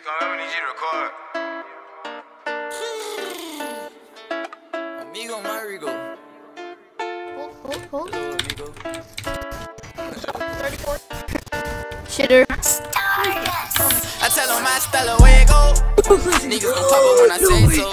Baby, come over, need you to record. Amigo Marigo. Hold, hold, hold. Amigo. Shitter. I tell him my style away go. Niggas gon' pop up when I say so.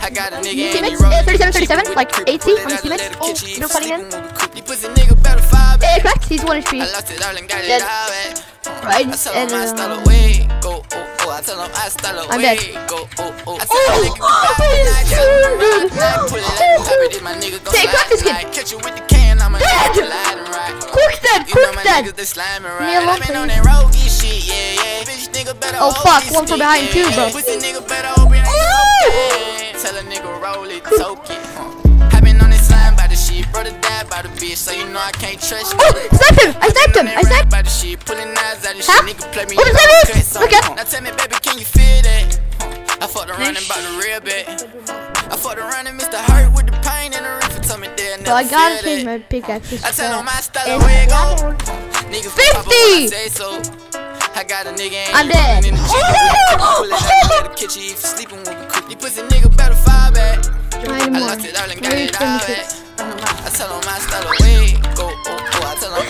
I got a nigga and he Teammates, uh, 37, the 37, like 80, crib, how many pull it out, teammates? Oh, catch it, no funny man. sleepin' with the coop. You pussy nigga better five Eh, back. correct, he's 1 HP. I lost it all and got it all back. Right, I tell him my uh, style away go. Oh, oh. I tell him I style I'm dead. go. Oh, oh. I tell Oh, him nigga oh, be back. it's I so tell him good. pull it out, pop it in my nigga gon' Take, slide this kid. Catch you with the can, I'ma Dead. slide and right. Cook that, You know cook my that. niggas, they slamming Me alone, I please. that rogie shit, yeah, yeah. Bitch, nigga better Oh, fuck, one from behind too, bro. yeah. Pussy nigga better open it. Ooh. Tell a nigga roll it, toke bitch, so you know I can't trust Oh, you. sniped him! I sniped him! I sniped By the shit, pulling out the Huh? shit, nigga play me. Oh, you the know seven? cut some, Okay. huh. Now tell me, baby, can you feel that? I fucked around and bought the real bit. I fucked around and missed the hurt with the pain and the reefer told me So I gotta change that. my pickaxe. I tell him my style of where it go. Niggas gon' pop up 50. so. I got a nigga I'm dead. rollin' in the Jeep. Pull it out, the kitchen sleeping when we cook. You pussy nigga better fire back. I lost it all and got it all back.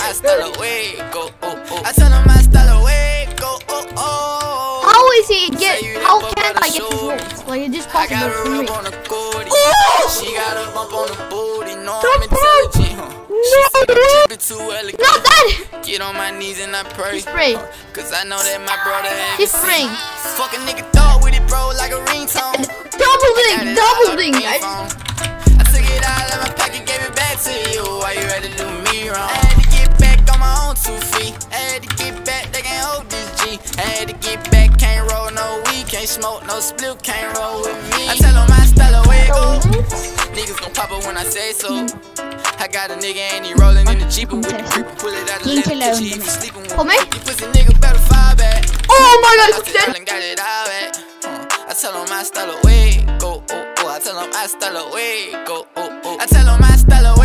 I tell him my style away, oh oh. I tell him my style oh oh. How is he get? How can got a I get this show. work? Like it just I popped up for me. rub on the booty. She got a bump on the booty. No, The I'm intelligent. Huh? She No, said dude. the bit too elegant. Not that! Get on my knees and I pray. Spray. Cause I know that my brother ain't Just spray. Fuck a nigga thought with it, bro, like a ringtone. Double Got ding! Double on ding! I, phone. I can't smoke no split, can't roll with me. I tell 'em my style away go. Niggas gon' pop up when I say so. I got a nigga and he rollin' in the Jeep with the creeper, pull it out and let him catch you if sleepin' with Oh, man. You pussy nigga better fire back. oh my god! took Dead. it and got it all back. Uh, I tell him my style away, go oh oh. I tell him my style away, go oh oh. I tell him my style